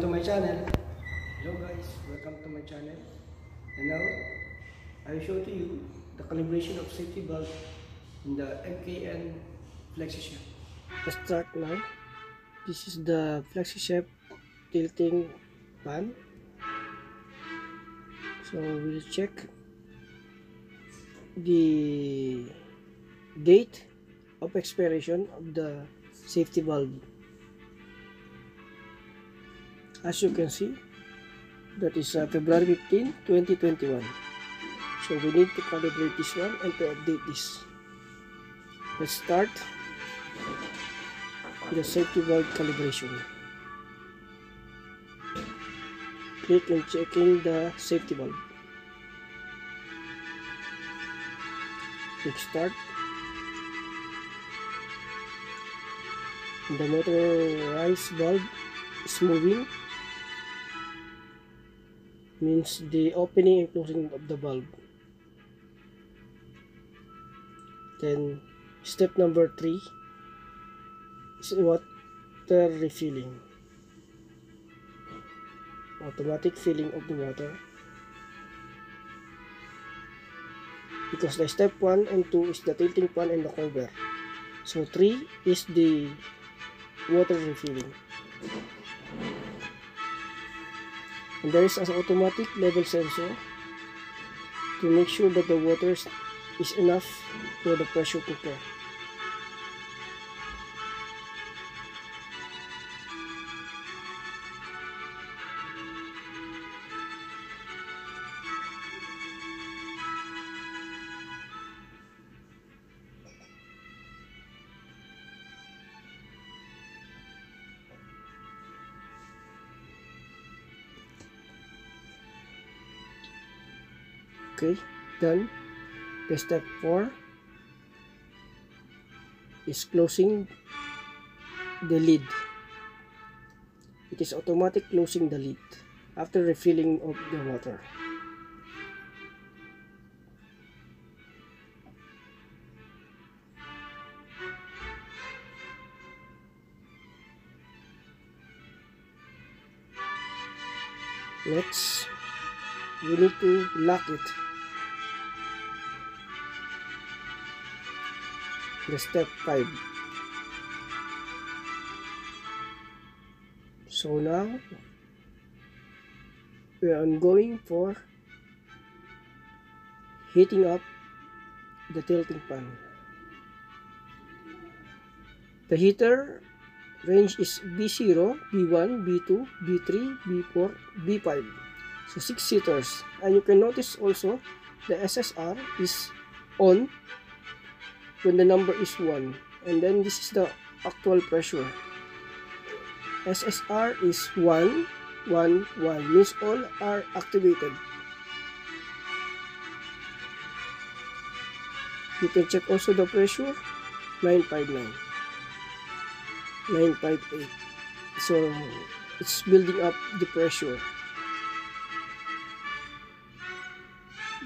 to my channel. Hello guys, welcome to my channel. And now, I will show to you the calibration of safety valve in the MKN FlexiShaft. Let's start now. This is the FlexiShaft tilting pan. So we'll check the date of expiration of the safety valve as you can see that is uh, February 15 2021 so we need to calibrate this one and to update this. Let's start the safety valve calibration. Click on checking the safety valve. Click start. The motorized valve is moving means the opening and closing of the valve. Then step number three is water refilling. Automatic filling of the water. Because the step 1 and 2 is the tilting pan and the cover. So 3 is the water refilling and there is an automatic level sensor to make sure that the water is enough for the pressure cooker. Okay done. The step 4 is closing the lid. It is automatic closing the lid after refilling of the water. Next we need to lock it step 5 so now we are going for heating up the tilting pan. The heater range is B0, B1, B2, B3, B4, B5 so 6 seaters and you can notice also the SSR is on when the number is 1 and then this is the actual pressure. SSR is 1 1 1 means all are activated. You can check also the pressure. 959 958 so it's building up the pressure.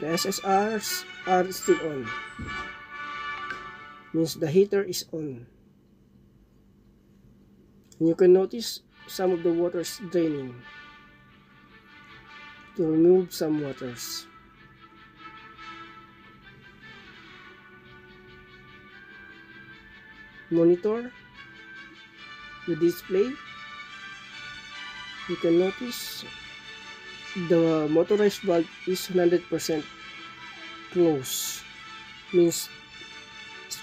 The SSRs are still on means the heater is on. And you can notice some of the waters draining to remove some waters. Monitor the display. You can notice the motorized valve is 100% close means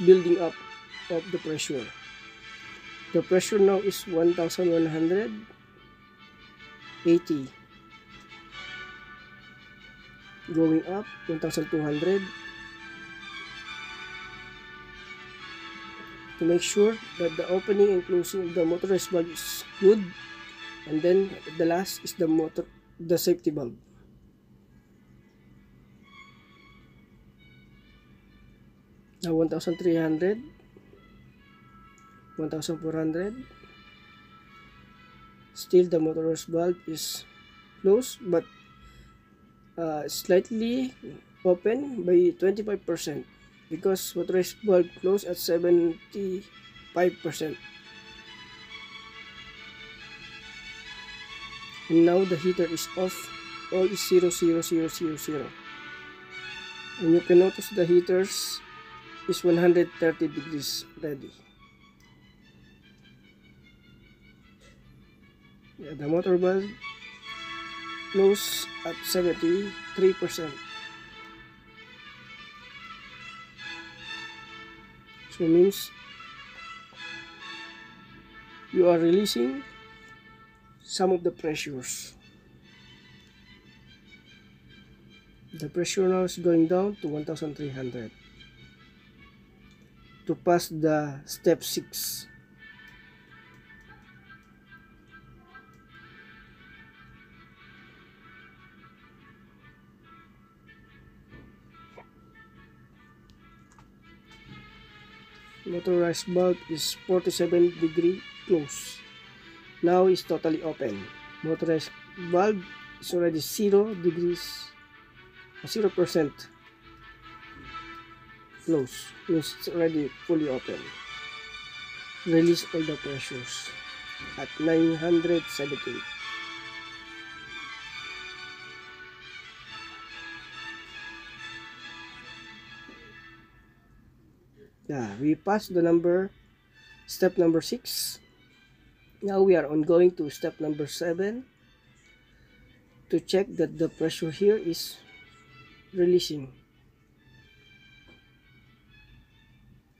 building up of the pressure. The pressure now is 1180 going up 1200 to make sure that the opening and closing of the motorized valve is good and then the last is the motor the safety valve na 1,300 1,400 still the motor's valve is closed but uh, slightly open by 25% because motor's valve closed at 75% and now the heater is off all is 0 0 0 0 0 and you can notice the heaters is 130 degrees ready. Yeah, the motor valve close at 73 percent. So means you are releasing some of the pressures. The pressure now is going down to 1300 to pass the step 6. Motorized valve is 47 degree close. Now is totally open. Motorized valve is already 0 degrees, 0% close. It's already fully open. Release all the pressures at 978. Yeah, we passed the number step number 6 now we are on going to step number 7 to check that the pressure here is releasing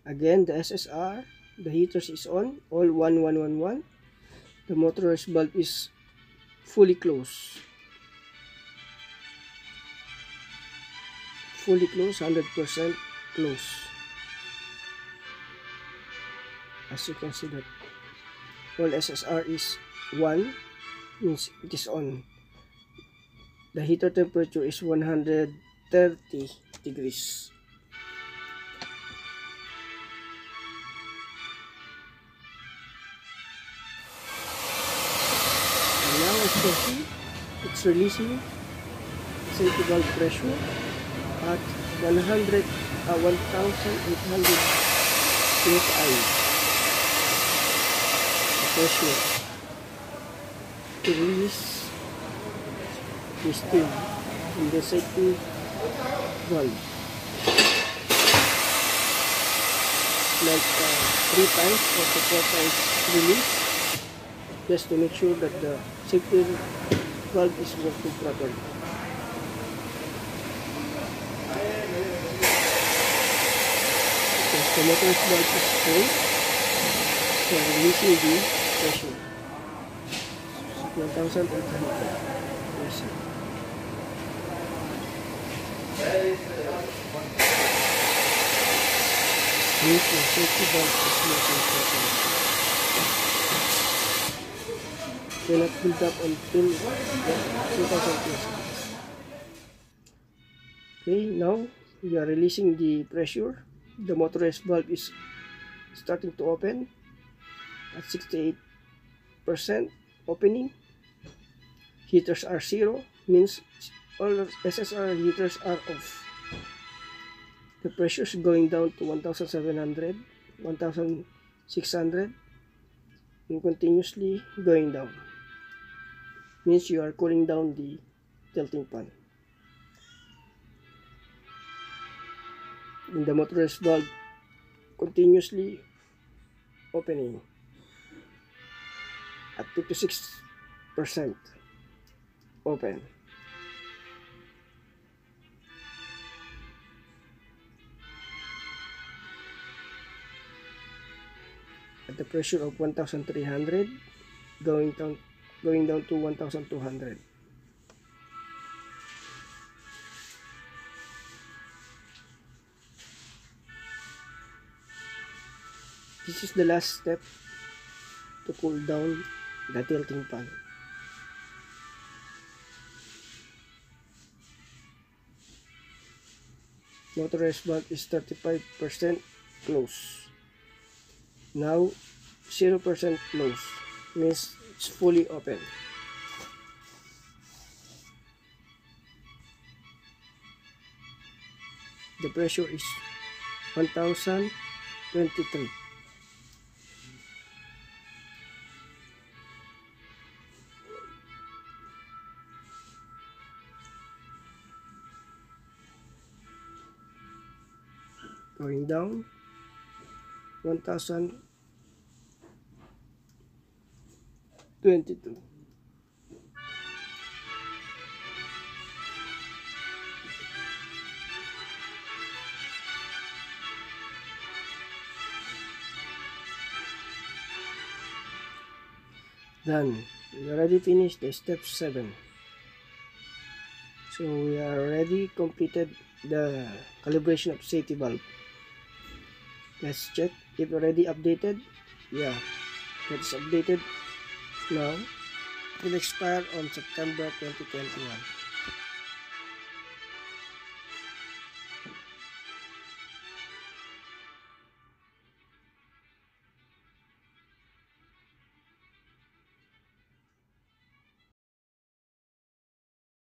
again the SSR the heaters is on all 1111 the motorized valve is fully closed. Fully closed 100% closed. As you can see that all SSR is 1 means it is on. The heater temperature is 130 degrees see it's releasing valve pressure at 100 uh, 1800 psi pressure. To release the steam in the safety valve like uh, three times or four times release just to make sure that the safety valve is working properly because the motor's valve is full so releasing the pressure. 1,800 pressure. Use your safety belt is important. Cannot build up until 2,000 psi. Okay, now we are releasing the pressure. The motorized valve is starting to open at 68% opening heaters are zero means all SSR heaters are off the pressure is going down to 1700 1600 and continuously going down means you are cooling down the tilting pan and the motorized valve continuously opening at 56% open. At the pressure of 1300 going down going down to 1200. This is the last step to cool down the tilting pan. Motorized valve is 35% close. Now 0% close means It's fully open. The pressure is 1023. Going down 1000 1022 done. We already finished the step 7 so we are already completed the calibration of safety valve. Let's check if already updated. Yeah it's updated now will expire on September 2021